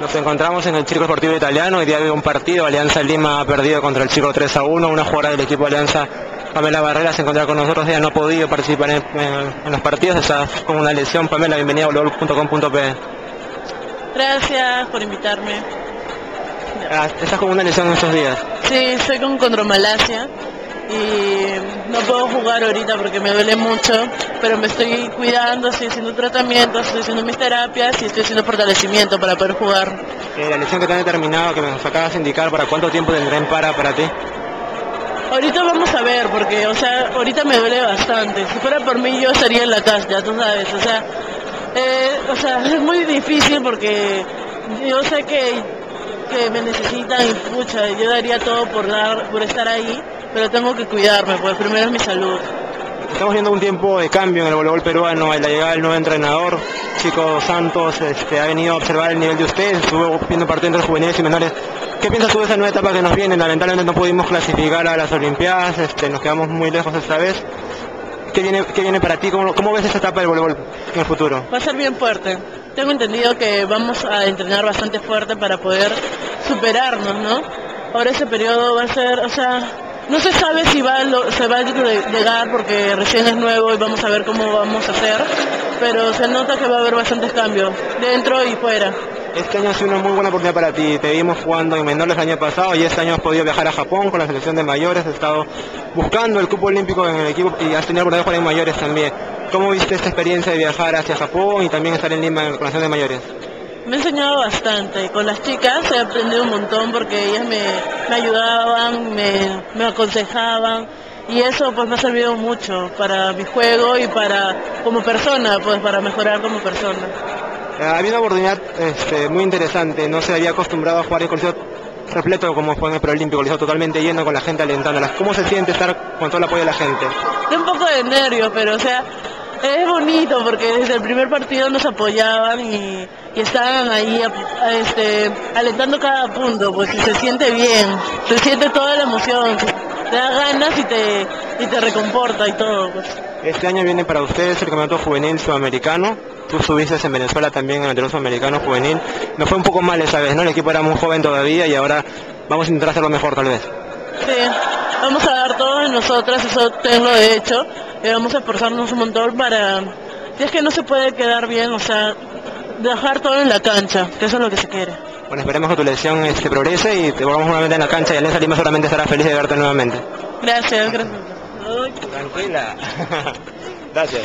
Nos encontramos en el Circo Esportivo Italiano, hoy día había un partido, Alianza Lima ha perdido contra el Chico 3 a 1, una jugadora del equipo Alianza, Pamela Barrera, se encuentra con nosotros, ella no ha podido participar en, en- en los partidos, está con una lesión, Pamela, bienvenida a volleyball.com.pe. Gracias por invitarme. Ah, Estás con una lesión en estos días. Sí, estoy con Condromalacia y no puedo jugar ahorita porque me duele mucho, pero me estoy cuidando, estoy haciendo tratamientos, estoy haciendo mis terapias y estoy haciendo fortalecimiento para poder jugar. Eh, la lesión que te han determinado, que nos acabas de indicar, ¿para cuánto tiempo tendrá en para para ti? Ahorita vamos a ver, porque, o sea, ahorita me duele bastante. Si fuera por mí, yo estaría en la casa, ya tú sabes. O sea, eh, o sea, es muy difícil porque yo sé que, que me necesitan y pucha, yo daría todo por dar, por estar ahí, pero tengo que cuidarme, pues primero es mi salud. Estamos viendo un tiempo de cambio en el voleibol peruano, en la llegada del nuevo entrenador, Chico Santos, este, ha venido a observar el nivel de ustedes, estuvo viendo partidos entre juveniles y menores. ¿Qué piensas tú de esa nueva etapa que nos viene? Lamentablemente no pudimos clasificar a las Olimpiadas, este, nos quedamos muy lejos esta vez. ¿Qué viene, qué viene para ti? ¿Cómo, cómo ves esa etapa del voleibol en el futuro? Va a ser bien fuerte. Tengo entendido que vamos a entrenar bastante fuerte para poder superarnos, ¿no? Ahora ese periodo va a ser, o sea, no se sabe si va se va a llegar porque recién es nuevo y vamos a ver cómo vamos a hacer, pero se nota que va a haber bastantes cambios, dentro y fuera. Este año ha sido una muy buena oportunidad para ti. Te vimos jugando en menores el año pasado y este año has podido viajar a Japón con la selección de mayores. Has estado buscando el cupo olímpico en el equipo y has tenido la oportunidad de jugar en mayores también. ¿Cómo viste esta experiencia de viajar hacia Japón y también estar en Lima con la selección de mayores? Me ha enseñado bastante. Con las chicas he aprendido un montón porque ellas me, me ayudaban, me, me aconsejaban y eso pues me ha servido mucho para mi juego y para como persona, pues para mejorar como persona. Eh, Ha habido una oportunidad este, muy interesante. No se había acostumbrado a jugar en coliseo repleto como fue en el preolímpico, coliseo totalmente lleno con la gente alentándolas. ¿Cómo se siente estar con todo el apoyo de la gente? Un poco de nervios, pero o sea, es bonito porque desde el primer partido nos apoyaban y, y estaban ahí a- a, este, alentando cada punto, pues y se siente bien, se siente toda la emoción, te da ganas y te, y te reconforta y todo. Pues. Este año viene para ustedes el Campeonato Juvenil Sudamericano. Tú estuviste en Venezuela también en el Anterior Sudamericano Juvenil. Nos fue un poco mal esa vez, ¿no? El equipo era muy joven todavía y ahora vamos a intentar hacerlo mejor tal vez. Sí, vamos a dar todo de nosotras, eso tengo de hecho, y vamos a esforzarnos un montón para, si es que no se puede quedar bien, o sea, dejar todo en la cancha, que eso es lo que se quiere. Bueno, esperemos que tu lesión este, progrese y te volvamos nuevamente en la cancha y Alianza Lima seguramente estará feliz de verte nuevamente. Gracias, gracias. Tranquila. Gracias.